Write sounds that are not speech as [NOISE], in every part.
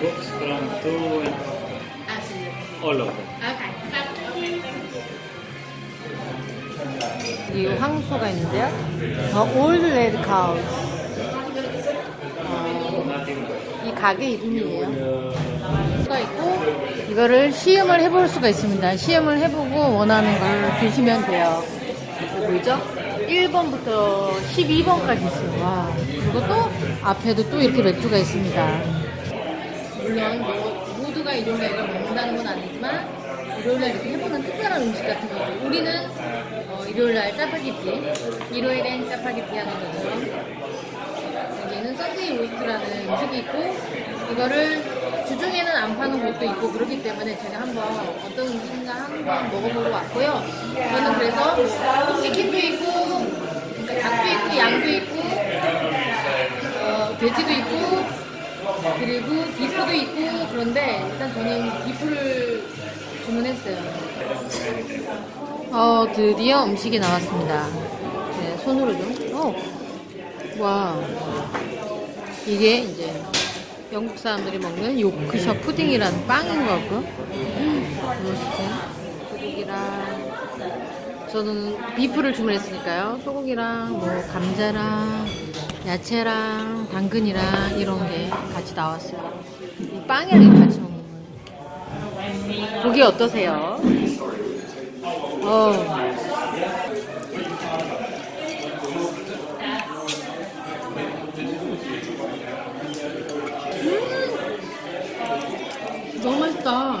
books from two and all of them. 이 황소가 있는데요. 어, Old Red Cows. But 이 가게 이름이에요. 가 있고 이거를 시음을 해볼 수가 있습니다. 시음을 해보고 원하는 걸 주시면 돼요. 보이죠? 1번부터 12번까지 있어요. 와. 그리고 또 앞에도 또 이렇게 맥주가 있습니다. 물론 뭐 모두가 일요일날 먹는다는 건 아니지만 일요일날 이렇게 해보는 특별한 음식 같은 거죠. 우리는 어, 일요일날 짜파게티, 일요일엔 짜파게티 하는 거죠. 여기는 Sunday roast라는 음식이 있고 이거를 주중에는 안 파는 곳도 있고 그렇기 때문에 제가 한번 어떤 음식인가 한번 먹어보러 왔고요. 저는 그래서 치킨도 있고 닭도 있고 양도 있고 어, 돼지도 있고 그리고 beef도 있고 그런데 일단 저는 beef를 주문했어요. 어 드디어 음식이 나왔습니다. 네, 손으로 좀. 어. 와. 이게 이제 영국 사람들이 먹는 Yorkshire pudding이라는 빵인 것 같고. roast. 소고기랑. 저는 비프를 주문했으니까요. 소고기랑 뭐 감자랑 야채랑 당근이랑 이런 게 같이 나왔어요. 이 빵이랑 같이 먹는 거예요. 고기 어떠세요? 어. 음! 너무 맛있다.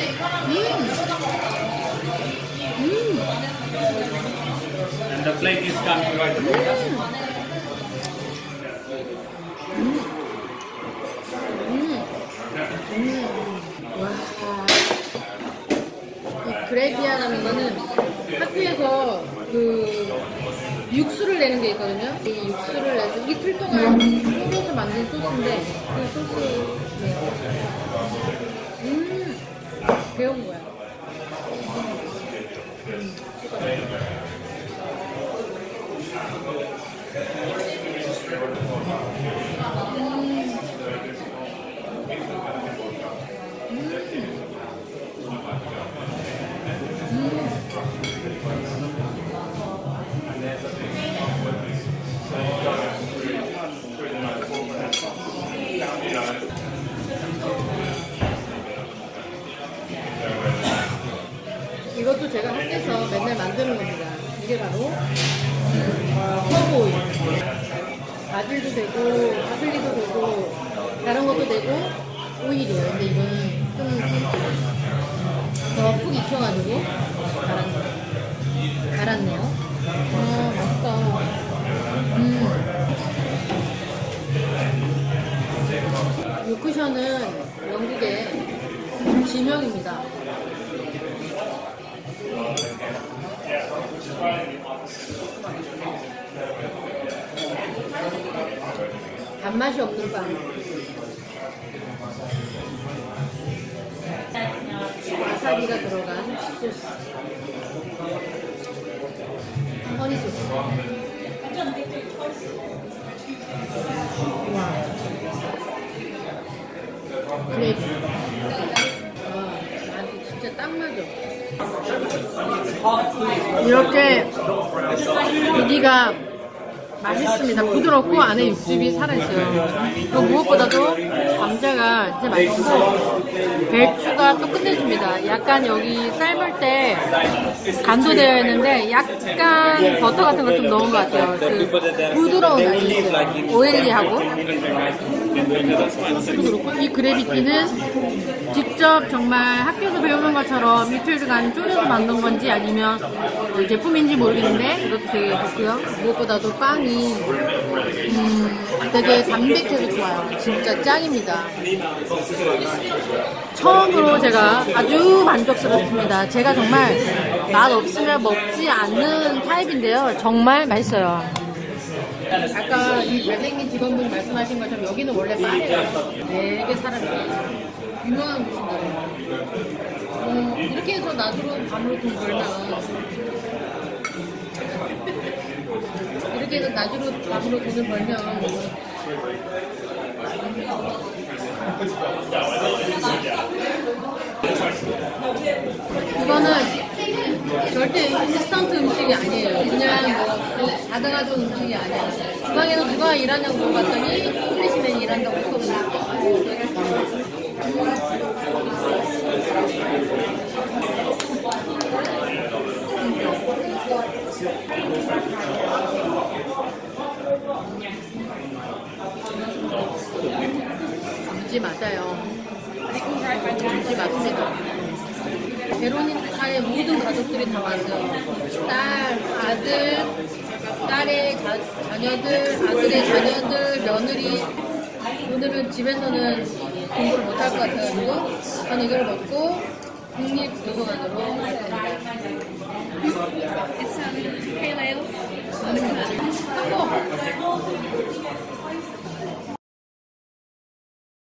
레이? And the flight is coming right away. 이 그레비아라는 거는 학교에서 그 육수를 내는 게 있거든요. 이 육수를 내서 이틀 동안 끓여서 만든 소스인데 그 소스 바로 허브. 바질도 되고 파슬리도 되고 다른 것도 되고 오일이에요. 근데 이거는 좀더 푹 익혀가지고 갈았, 갈았네요. 아 맛있다. 음. 요크셔는 영국의 지명입니다. 단맛이 없는 빵. 와사비가 들어간 소스. 허니 소스. 와. 그레이비. 와, 나한테 진짜 딱 맞아. 이렇게 고기가 맛있습니다. 부드럽고 안에 육즙이 살아있어요. 그리고 무엇보다도 감자가 진짜 맛있고 배추가 또 끝내줍니다. 약간 여기 삶을 때 간도 되어 있는데 약간 버터 같은 걸 좀 넣은 것 같아요. 그 부드러운. 오일리하고 또 그렇고 이 그래비티는 직접 정말 학교에서 배우는 것처럼 이틀간 졸여서 만든 건지 아니면 뭐 제품인지 모르겠는데 이것도 되게 좋고요. 무엇보다도 빵이 음, 되게 담백해서 좋아요. 진짜 짱입니다. 처음으로 제가 아주 만족스럽습니다. 제가 정말 맛 없으면 먹지 않는 타입인데요. 정말 맛있어요. 아까 이 잘생긴 직원분이 말씀하신 것처럼 여기는 원래 바래요. 되게 사람이 많아요. 유명한 곳인데. 어, 이렇게 해서 낮으로 밤으로 돈 벌면 [LAUGHS] 이렇게 해서 낮으로 밤으로 돈을 벌면 이거는 절대 인스턴트 음식이 아니에요. 그냥 뭐 간단한 음식이 아니에요. 주방에서 누가 일하냐고 물어봤더니 Englishman이 일한다고 했거든요. 유지 맞아요. 유지 맞습니다. 베로니카의 모든 가족들이 다 왔어요. 딸, 아들, 딸의 자, 자녀들, 아들의 자녀들, 며느리. 오늘은 집에서는 공부를 못 할 것 같아가지고 저는 이걸 먹고 국립 도서관으로 갈 겁니다. It's um, pale ale. 한국